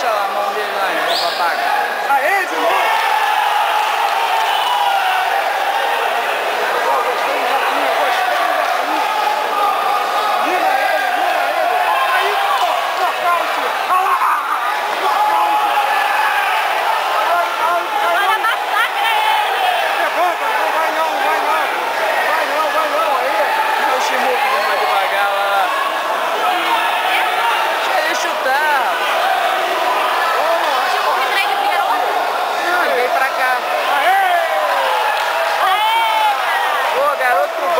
deixa a mão dele lá, né, papaga. garoto